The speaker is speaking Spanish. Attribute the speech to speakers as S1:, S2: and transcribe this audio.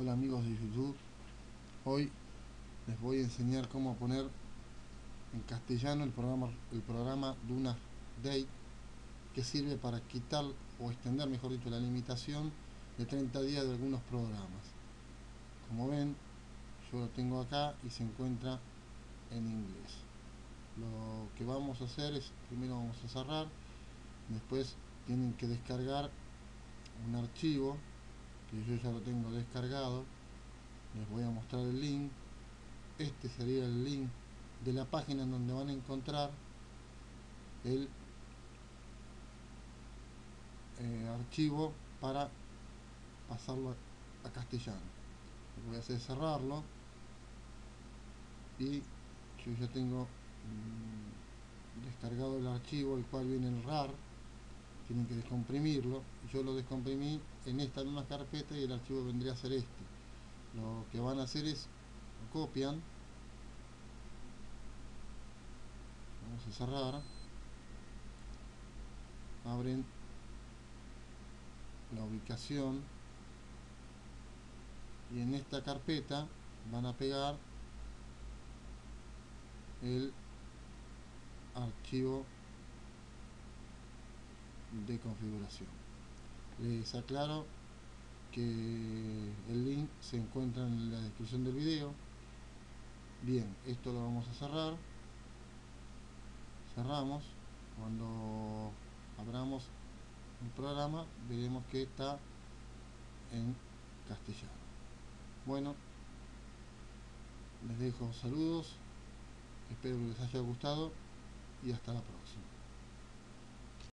S1: Hola amigos de YouTube, hoy les voy a enseñar cómo poner en castellano el programa, el programa Duna Date que sirve para quitar o extender, mejor dicho, la limitación de 30 días de algunos programas. Como ven, yo lo tengo acá y se encuentra en inglés. Lo que vamos a hacer es, primero vamos a cerrar, después tienen que descargar un archivo que yo ya lo tengo descargado les voy a mostrar el link. Este sería el link de la página en donde van a encontrar el eh, archivo para pasarlo a, castellano. Lo que voy a hacer es cerrarlo y yo ya tengo mm, descargado el archivo el cual viene el RAR tienen que descomprimirlo. Yo lo descomprimí en esta misma carpeta y el archivo vendría a ser este. Lo que van a hacer es copian. Vamos a cerrar. Abren la ubicación. Y en esta carpeta van a pegar el archivo de configuración. Les aclaro que el link se encuentra en la descripción del video. Bien, esto lo vamos a cerrar. Cerramos. Cuando abramos el programa veremos que está en castellano. Bueno, les dejo saludos, espero que les haya gustado y hasta la próxima.